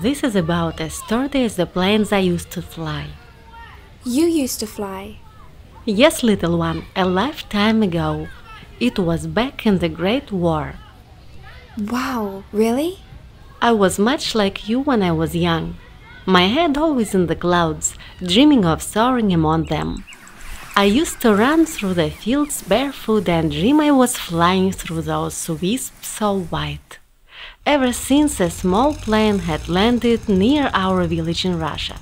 This is about as sturdy as the planes I used to fly. You used to fly. Yes, little one, a lifetime ago. It was back in the Great War. Wow, really? I was much like you when I was young. My head always in the clouds, dreaming of soaring among them. I used to run through the fields barefoot and dream I was flying through those wisps so white. Ever since a small plane had landed near our village in Russia.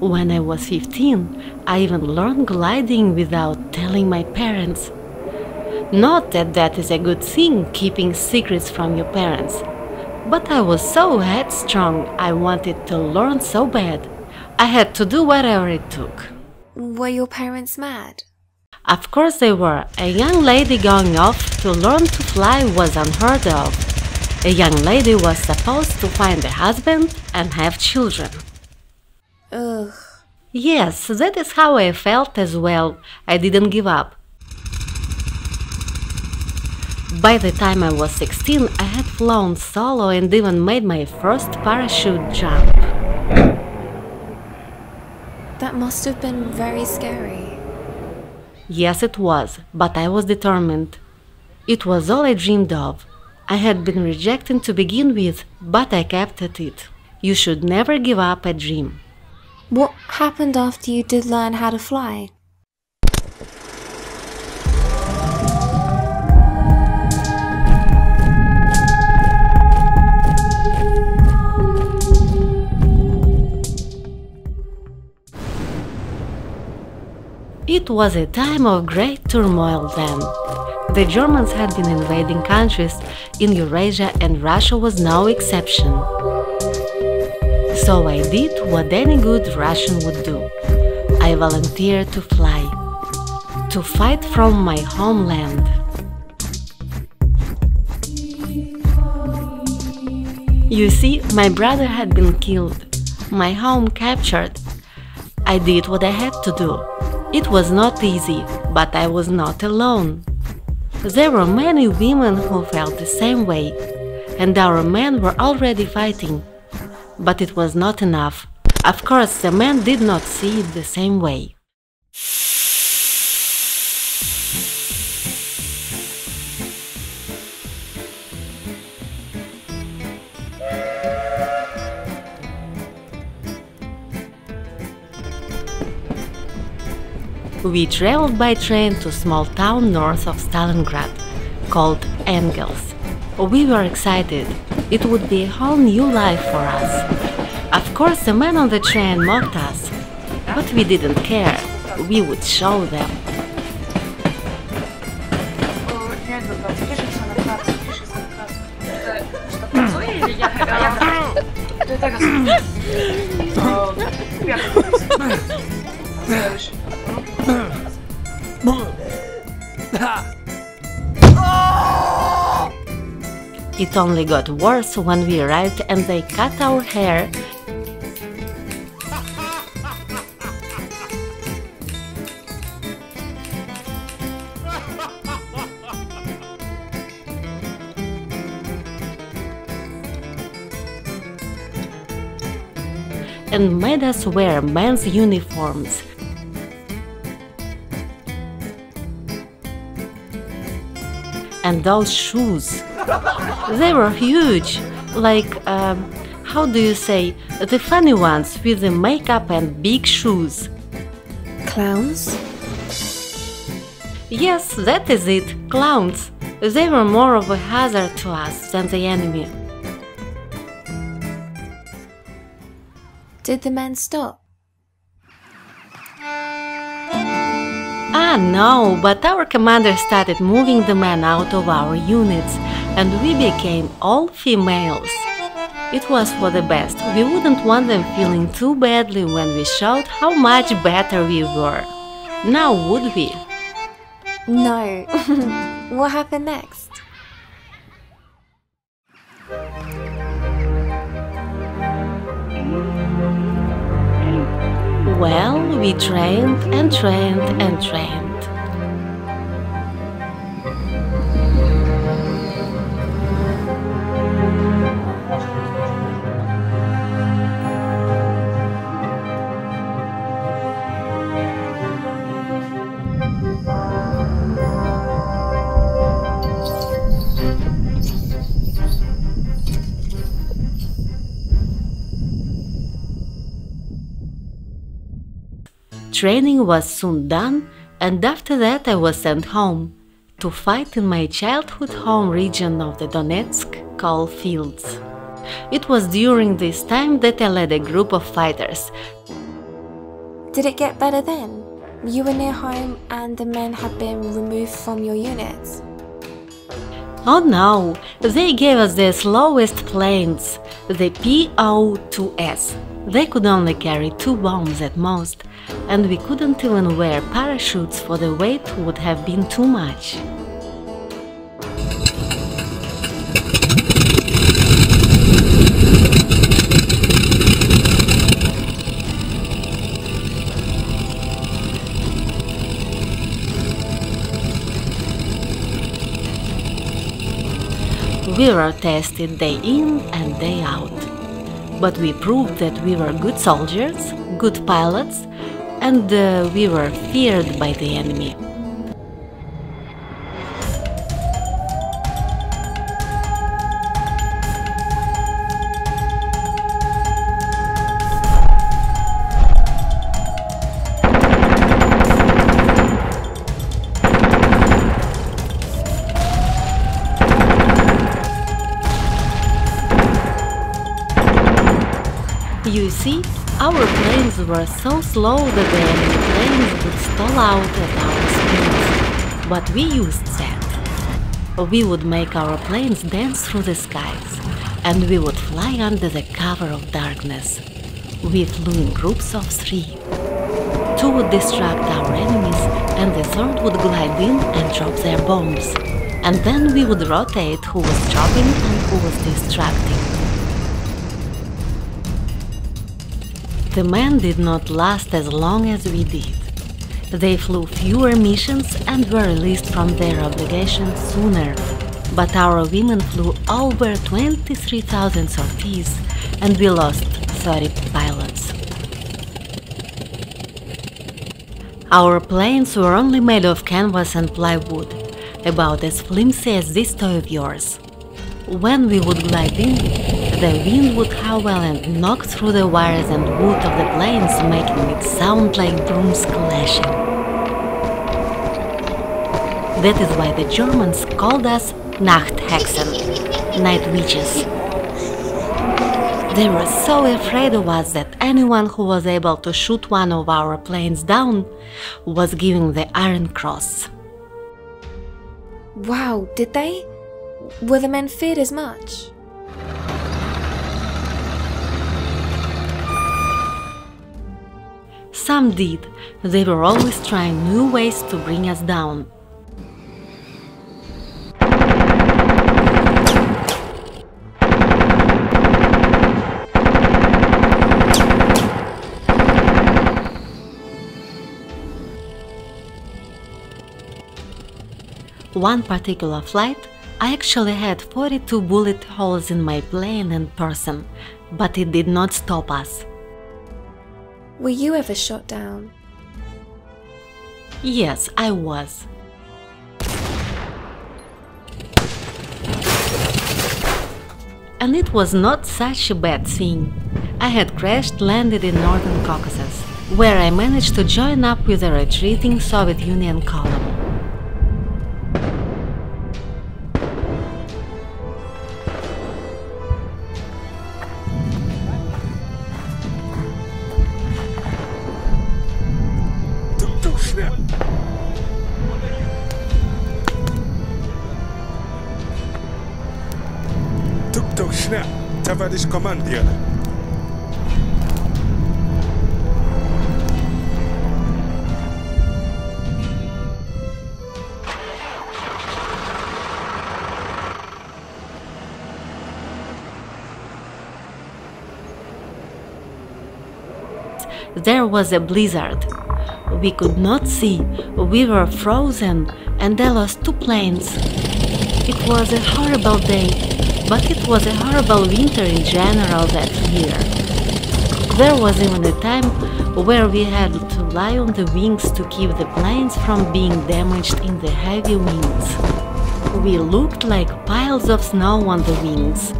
When I was 15, I even learned gliding without telling my parents. Not that that is a good thing, keeping secrets from your parents. But I was so headstrong, I wanted to learn so bad. I had to do whatever it took. Were your parents mad? Of course they were. A young lady going off to learn to fly was unheard of. A young lady was supposed to find a husband and have children. Ugh. Yes, that is how I felt as well. I didn't give up. By the time I was 16, I had flown solo and even made my first parachute jump. That must have been very scary. Yes, it was, but I was determined. It was all I dreamed of. I had been rejected to begin with, but I kept at it. You should never give up a dream. What happened after you did learn how to fly? It was a time of great turmoil then. The Germans had been invading countries in Eurasia and Russia was no exception. So I did what any good Russian would do. I volunteered to fly, to fight from my homeland. You see, my brother had been killed, my home captured. I did what I had to do. It was not easy, but I was not alone. There were many women who felt the same way, and our men were already fighting. But it was not enough. Of course, the men did not see it the same way. We traveled by train to a small town north of Stalingrad called Engels. We were excited. It would be a whole new life for us. Of course, the men on the train mocked us, but we didn't care. We would show them. It only got worse when we arrived and they cut our hair. And made us wear men's uniforms. And those shoes. They were huge, like, um, how do you say, the funny ones with the makeup and big shoes. Clowns? Yes, that is it, clowns. They were more of a hazard to us than the enemy. Did the men stop? Ah, no, but our commander started moving the men out of our units, and we became all females. It was for the best. We wouldn't want them feeling too badly when we showed how much better we were. Now, would we? No. what happened next? Well, we trained and trained and trained. Training was soon done, and after that I was sent home to fight in my childhood home region of the Donetsk coal fields. It was during this time that I led a group of fighters. Did it get better then? You were near home and the men had been removed from your units. Oh no, they gave us the slowest planes, the PO-2S. They could only carry two bombs at most, and we couldn't even wear parachutes for the weight would have been too much. We were tested day in and day out. But we proved that we were good soldiers, good pilots, and uh, we were feared by the enemy. You see, our planes were so slow that the enemy planes would stall out at our speeds. But we used that. We would make our planes dance through the skies, and we would fly under the cover of darkness. We flew in groups of three. Two would distract our enemies, and the third would glide in and drop their bombs. And then we would rotate who was dropping and who was distracting. The men did not last as long as we did. They flew fewer missions and were released from their obligations sooner. But our women flew over 23,000 sorties and we lost 30 pilots. Our planes were only made of canvas and plywood, about as flimsy as this toy of yours. When we would glide in, the wind would howl and knock through the wires and wood of the planes, making it sound like brooms clashing. That is why the Germans called us Nachthexen, night witches. They were so afraid of us that anyone who was able to shoot one of our planes down was given the Iron Cross. Wow, did they? Were the men feared as much? Some did. They were always trying new ways to bring us down. One particular flight, I actually had 42 bullet holes in my plane and person, but it did not stop us. Were you ever shot down? Yes, I was. And it was not such a bad thing. I had crashed landed in northern Caucasus, where I managed to join up with a retreating Soviet Union column. Tuk snap, towarish commander. there was a blizzard. We could not see, we were frozen, and they lost two planes. It was a horrible day, but it was a horrible winter in general that year. There was even a time where we had to lie on the wings to keep the planes from being damaged in the heavy winds. We looked like piles of snow on the wings.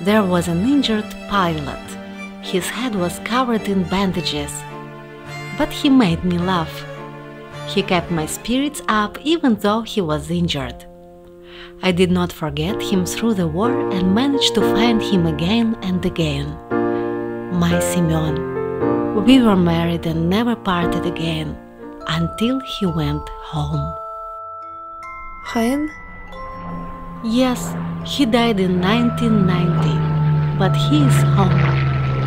There was an injured pilot. His head was covered in bandages. But he made me laugh. He kept my spirits up even though he was injured. I did not forget him through the war and managed to find him again and again. My Simeon. We were married and never parted again until he went home. Home? Yes, he died in 1990, but he is home,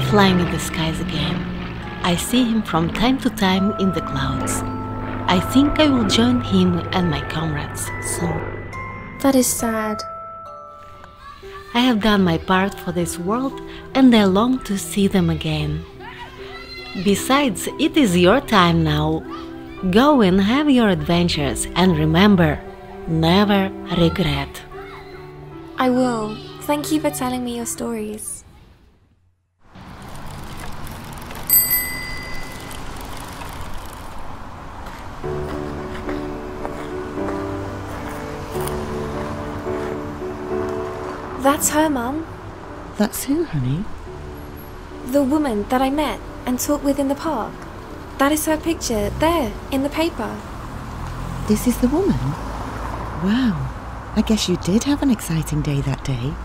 flying in the skies again. I see him from time to time in the clouds. I think I will join him and my comrades soon. That is sad. I have done my part for this world and I long to see them again. Besides, it is your time now. Go and have your adventures and remember, never regret. I will. Thank you for telling me your stories. That's her, Mum. That's who, honey? The woman that I met and talked with in the park. That is her picture, there, in the paper. This is the woman? Wow. I guess you did have an exciting day that day.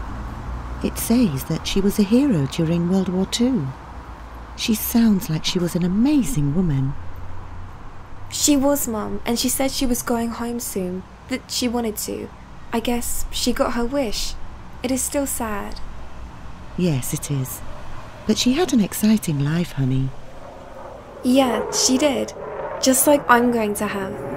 It says that she was a hero during World War II. She sounds like she was an amazing woman. She was, Mum, and she said she was going home soon, that she wanted to. I guess she got her wish. It is still sad. Yes, it is. But she had an exciting life, honey. Yeah, she did. Just like I'm going to have.